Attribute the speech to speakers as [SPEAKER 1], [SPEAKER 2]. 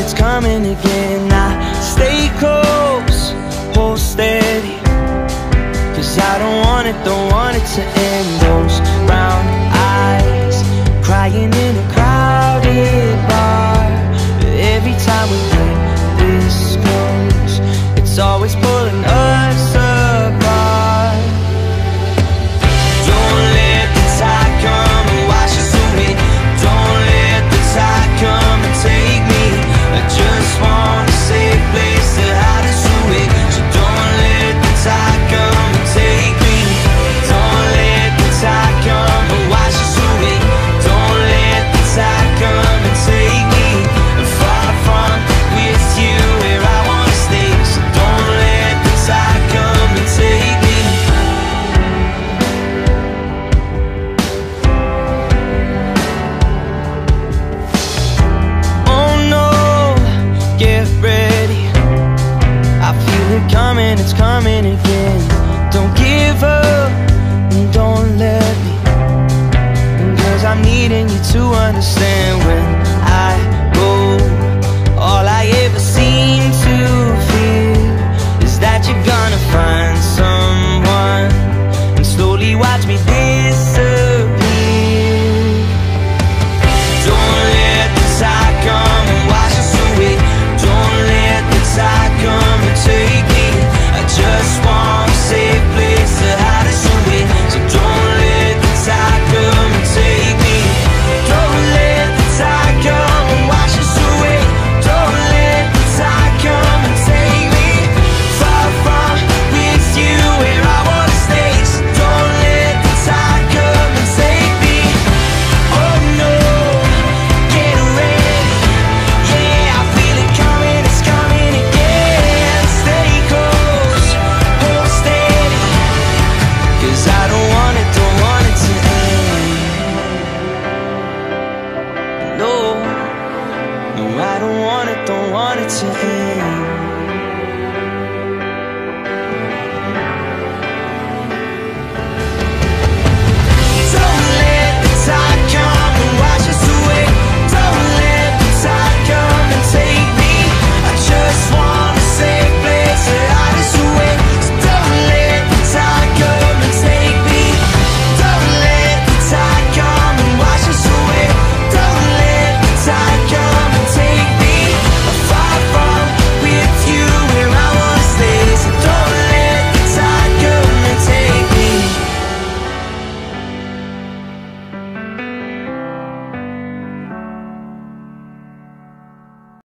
[SPEAKER 1] it's coming again. I stay close, hold steady. Cause I don't want it, don't want it to end. Those brown eyes Crying in a crowded bar. Every time we get this close It's always pulling up get ready. I feel it coming, it's coming again. Don't give up, don't don't want it to end